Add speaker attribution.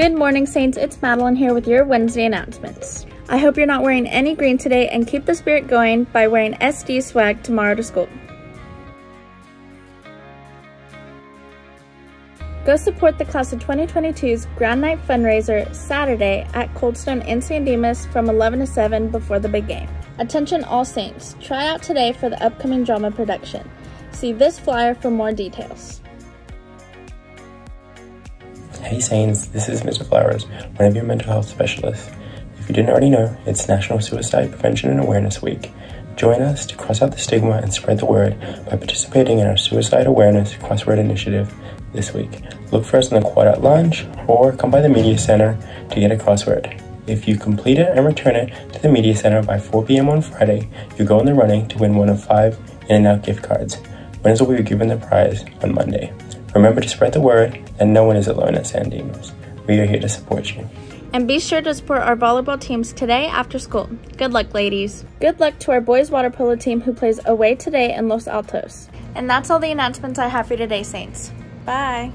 Speaker 1: Good morning, Saints. It's Madeline here with your Wednesday announcements. I hope you're not wearing any green today and keep the spirit going by wearing SD swag tomorrow to school. Go support the class of 2022's Grand Night fundraiser Saturday at Coldstone in San Dimas from 11 to 7 before the big game. Attention all saints, try out today for the upcoming drama production. See this flyer for more details.
Speaker 2: Hey Saints, this is Mr. Flowers, one of your mental health specialists. If you didn't already know, it's National Suicide Prevention and Awareness Week. Join us to cross out the stigma and spread the word by participating in our Suicide Awareness Crossword Initiative this week. Look for us in the quad at lunch or come by the Media Center to get a crossword. If you complete it and return it to the Media Center by 4 p.m. on Friday, you go in the running to win one of five In-N-Out gift cards. Winners will be given the prize on Monday. Remember to spread the word that no one is alone at San Dimas. We are here to support you.
Speaker 1: And be sure to support our volleyball teams today after school. Good luck, ladies. Good luck to our boys water polo team who plays away today in Los Altos. And that's all the announcements I have for today, Saints. Bye.